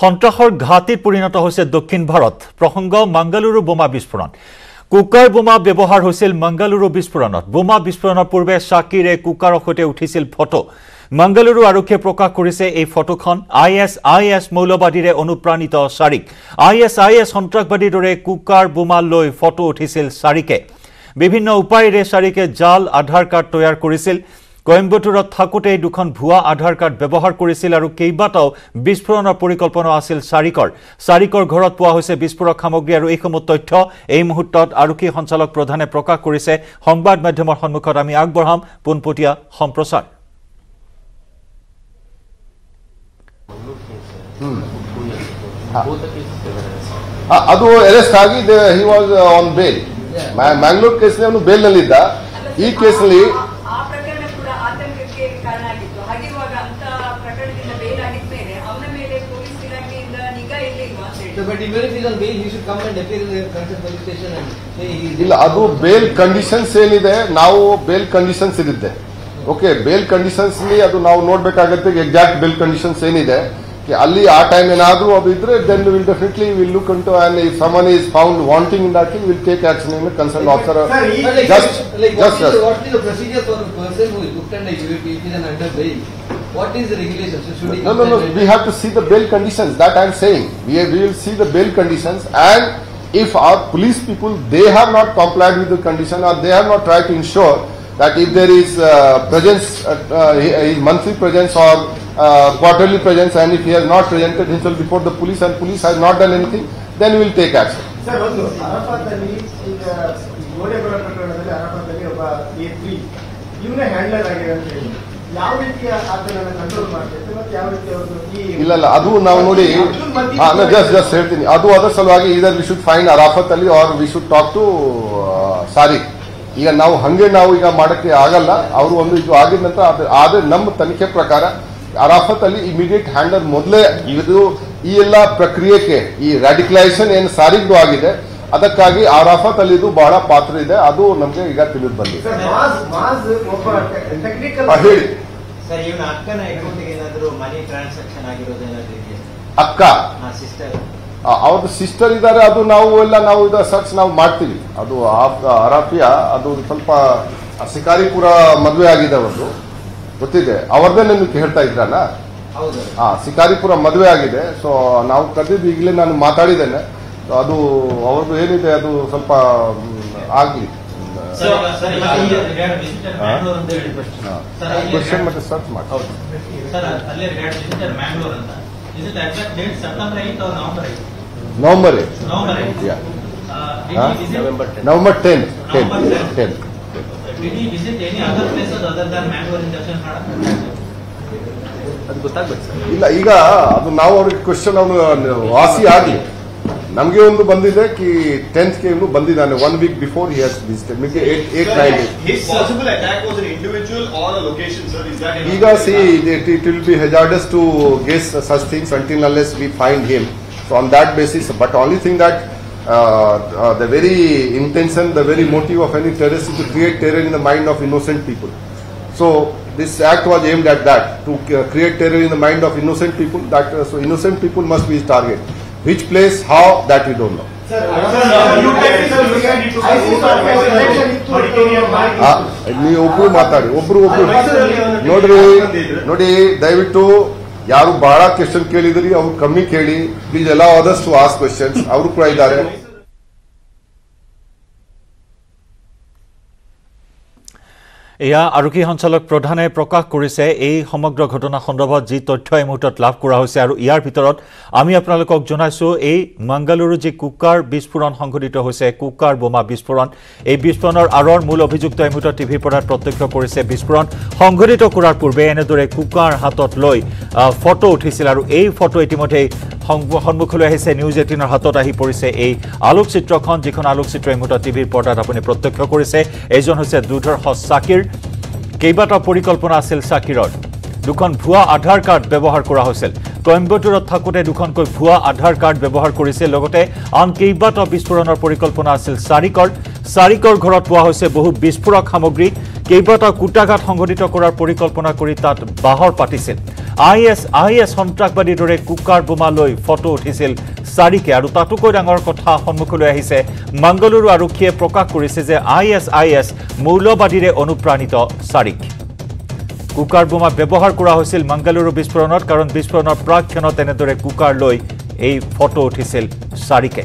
সন্ত্ৰাসৰ ঘাটিত পৰিণত হৈছে দক্ষিণ ভাৰত। প্ৰসংগ মাংগালুৰু বোমা বিস্ফোৰণ। কুকাৰ বোমা ব্যৱহাৰ হৈছিল মাংগালুৰু বিস্ফোৰণত। বোমা বিস্ফোৰণৰ পূৰ্বে শ্বাকিৰে কুকাৰৰ সৈতে উঠিছিল ফটো। মাংগালুৰু আৰক্ষীয়ে প্ৰকাশ কৰিছে এই ফটোখন আই এছ আই এছ মৌলবাদীৰে অনুপ্ৰাণিত Shariq I S I S সন্ত্ৰাসবাদীৰ দৰে কুকাৰ বোমা লৈ ফটো উঠিছিল শ্বাৰিকে বিভিন্ন উপায়েৰে শ্বাৰিকে জাল আধাৰ কাৰ্ড তৈয়াৰ কৰিছিল। কইম্বটুৰত থাকোঁতেই দুখন ভুৱা আধাৰ কাৰ্ড ব্যৱহাৰ কৰিছিল আৰু কেইবাটাও বিস্ফোৰণৰ পৰিকল্পনা আছিল চাৰিকৰ চাৰিকৰ ঘৰত পোৱা হৈছে বিস্ফোৰক সামগ্ৰী আৰু এইসমূহ তথ্য এই মুহূৰ্তত আৰক্ষী সঞ্চালক প্ৰধানে প্ৰকাশ কৰিছে সংবাদ মাধ্যমৰ সন্মুখত আমি আগবঢ়াম পোনপটীয়া সম্প্ৰচাৰ ಆ, ಅದು ಅರೆಸ್ಟ್ ಆಗಿ he was on bail Mangalore ಕೇಸ್ನಲ್ಲಿ ಅವನು ಬೇಲ್ನಲ್ಲಿದ್ದ ಈ ಕೇಸ್ನಲ್ಲಿ So, but even if he's on bail, he should come and appear in the concerned police station and say he is. ಇಲ್ಲ ಅದು ಬೇಲ್ ಕಂಡೀಷನ್ಸ್ ಏನಿದೆ ನಾವು ಬೇಲ್ ಕಂಡೀಷನ್ಸ್ ಇರುತ್ತೆ. ಓಕೆ ಬೇಲ್ ಕಂಡೀಷನ್ಸ್ ಅದು ನಾವು ನೋಡ್ಬೇಕಾಗತ್ತೆ ಎಕ್ಸಾಕ್ಟ್ ಬೇಲ್ ಕಂಡೀಷನ್ಸ್ ಏನಿದೆ. ಅಲ್ಲಿ ಆ ಟೈಮ್ ಏನಾದ್ರೂ ಅದು ಇದ್ರೆ then will definitely will look into and if someone is found wanting in that will take action in concern officer just just like what, just- is, what is the procedure for a person who is booked under UAP if he is under bail? What is the regulation? So should he No, come no, no. and- We have to see the bail conditions. That I am saying. We, we will see the bail conditions, and if our police people they have not complied with the condition or they have not tried to ensure that if there is uh, presence, uh, uh, his monthly presence or uh, quarterly presence, and if he has not presented himself before the police and police has not done anything, then we will take action. Sir ಒಂದು ಅರಫಾತ್ ಅಲ್ಲಿ ಈಗ ಗೋಡೆ ಬರೋ ಪ್ರಕರಣದಲ್ಲಿ ಅರಫಾತ್ ಅಲ್ಲಿ ಒಬ್ಬ A three ಇವನೇ ಹ್ಯಾಂಡಲರ್ ಆಗಿದೆ ಅಂತ ಹೇಳಿ ಇಲ್ಲ ಇಲ್ಲ ಅದು ನಾವು ನೋಡಿ ಜಸ್ಟ್ ಜಸ್ಟ್ ಹೇಳ್ತೀನಿ. ಅದು ಅದರ ಸಲುವಾಗಿ ಇದರ್ ವಿ ಶುಡ್ ಫೈಂಡ್ ಅರಾಫತ್ ಅಲ್ಲಿ are we should talk to sorry ಈಗ ನಾವು ಹಂಗೆ ನಾವು ಈಗ ಮಾಡಕ್ಕೆ ಆಗಲ್ಲ. ಅವರು ಒಂದು ಇದು ಆಗಿದ ನಂತರ ಆದ್ರೆ ನಮ್ಮ ತನಿಖೆ ಪ್ರಕಾರ ಅರಾಫತ್ ಅಲ್ಲಿ ಇಮಿಡಿಯೇಟ್ ಹ್ಯಾಂಡಲ್ ಮೊದಲೇ ಇದು ಈ ಎಲ್ಲ ಪ್ರಕ್ರಿಯೆಗೆ ಈ ರಾಡಿಕಲೈಸೇಷನ್ ಏನು ಸಾರಿದ್ದು ಆಗಿದೆ. ಅದಕ್ಕಾಗಿ ಆರಾಫಾ ಅಲ್ಲಿ ಇದು ಬಹಳ ಪಾತ್ರ ಇದೆ. ಅದು ನಮಗೆ ಈಗ ತಿಳಿದು ಬಂದಿದೆ. ಹೇಳಿ. ಸರ್ ಇವನ ಅಕ್ಕನ ಅಕೌಂಟ್ಗೆ ಏನಾದ್ರು ಮನಿ ಟ್ರಾನ್ಸಾಕ್ಷನ್ ಆಗಿರೋದು ಅಕ್ಕ? ಅವ್ರದ್ದು ಸಿಸ್ಟರ್ ಇದ್ದಾರೆ ಅದು ನಾವು ಎಲ್ಲ ನಾವು ಇದ ಸರ್ಚ್ ನಾವು ಮಾಡ್ತೀವಿ. ಅದು ಆರಾಫಿಯಾ ಅದು ಸ್ವಲ್ಪ ಶಿಕಾರಿಪುರ ಮದುವೆ ಆಗಿದೆ ಅವ್ರದ್ದು ಗೊತ್ತಿದೆ. ಅವ್ರದ್ದೇ ನಿಮ್ಗೆ ಹೇಳ್ತಾ ಇದ್ರಲ್ಲ ಹೌದು. ಹಾ ಶಿಕಾರಿಪುರ ಮದುವೆ ಆಗಿದೆ. ಸೊ ನಾವು ಕರೆದಿದ್ದು ಈಗಲೇ ನಾನು ಮಾತಾಡಿದ್ದೇನೆ. ಅದು ಅವ್ರದ್ದು ಏನಿದೆ ಅದು ಸ್ವಲ್ಪ ಆಗಲಿ. ಕ್ವಶನ್ ಮತ್ತೆ ಸರ್ಚ್ ಮಾಡಿ. ಸರ್ ಅಲ್ಲಿ ರಿಗಾರ್ಡ್ ವಿಸಿಟರ್ ಅಂತ. Is it exact date September eight और November eight November ten ten 10. Ten ಇಲ್ಲ ಈಗ ಅದು ನಾವು ಅವ್ರಿಗೆ ಕ್ವಶನ್ ಅವನು ವಾಸಿ ಆಗಿ ನಮಗೆ ಒಂದು ಬಂದಿದೆ ಕಿ ಟೆಂತ್ ಗೆ ಇವನು ಬಂದಿದ್ದಾನೆ one week before he has visited ಮಿಗೆ eight eight nine His possible attack was an individual or a location, sir. Is that enough? ಈಗ see it, it will be hazardous to guess such things until unless we find him. So on that basis, but only thing that uh, uh, the very intention, the very motive of any terrorist is to create terror in the mind of innocent people. So this act was aimed at that to uh, create terror in the mind of innocent people. That uh, so innocent people must be his target. Which place, how, that we don't know. ಆ, ನೀವು ಒಬ್ರು ಮಾತಾಡಿ ಒಬ್ರು ಒಬ್ರು. ನೋಡ್ರಿ ನೋಡಿ ದಯವಿಟ್ಟು ಯಾರು ಬಹಳ ಕ್ವೆಶನ್ ಕೇಳಿದ್ರಿ ಅವ್ರು ಕಮ್ಮಿ ಕೇಳಿ. ಪ್ಲೀಸ್ ಎಲ್ಲ ಆದಷ್ಟು ಆಸ್ ಕ್ವೆಶನ್ಸ್ ಅವರು ಕೂಡ ಇದ್ದಾರೆ. এয়া আৰক্ষী সঞ্চালক প্ৰধানে প্ৰকাশ কৰিছে। এই সমগ্ৰ ঘটনা সন্দৰ্ভত যি তথ্য এই মুহূৰ্তত লাভ কৰা হৈছে আৰু ইয়াৰ ভিতৰত আমি আপোনালোকক জনাইছোঁ এই মাংগালুৰু যি কুকাৰ বিস্ফোৰণ সংঘটিত হৈছে কুকাৰ বোমা বিস্ফোৰণ এই বিস্ফোৰণৰ আঁৰৰ মূল অভিযুক্ত এই মুহূৰ্তত টিভিৰ পৰ্দাত প্ৰত্যক্ষ কৰিছে। বিস্ফোৰণ সংঘটিত কৰাৰ পূৰ্বে এনেদৰে কুকাৰ হাতত লৈ ফটো উঠিছিল আৰু এই ফটো ইতিমধ্যেই সন্মুখলৈ আহিছে। নিউজ এইটিনৰ হাতত আহি পৰিছে এই আলোকচিত্ৰখন যিখন আলোকচিত্ৰ এই মুহূৰ্তত টিভিৰ পৰ্দাত আপুনি প্ৰত্যক্ষ কৰিছে। এইজন হৈছে দুৰ্ধৰ্ষ চাকিৰ। কেইবাটাও পৰিকল্পনা আছিল চাকিৰৰ। দুখন ভুৱা আধাৰ কাৰ্ড ব্যৱহাৰ কৰা হৈছিল। কইম্বটুৰত থাকোঁতে দুখনকৈ ভুৱা আধাৰ কাৰ্ড ব্যৱহাৰ কৰিছিল। লগতে আন কেইবাটাও বিস্ফোৰণৰ পৰিকল্পনা আছিল চাৰিকৰ। চাৰিকৰ ঘৰত পোৱা হৈছে বহু বিস্ফোৰক সামগ্ৰী। কেইবাটাও কুটাঘাত সংঘটিত কৰাৰ পৰিকল্পনা কৰি তাত বাহৰ পাতিছিল। আই এছ আই এছ সন্ত্ৰাসবাদীৰ দৰে কুকাৰ বোমা লৈ ফটো উঠিছিল চাৰিকে আৰু তাতোকৈ ডাঙৰ কথা সন্মুখলৈ আহিছে। মাংগালুৰু আৰক্ষীয়ে প্ৰকাশ কৰিছে যে আই এছ আই এছ মৌলবাদীৰে অনুপ্ৰাণিত চাৰিক। কুকাৰ বোমা ব্যৱহাৰ কৰা হৈছিল মাংগালুৰু বিস্ফোৰণত কাৰণ বিস্ফোৰণৰ প্ৰাকক্ষণত এনেদৰে কুকাৰ লৈ এই ফটো উঠিছিল চাৰিকে।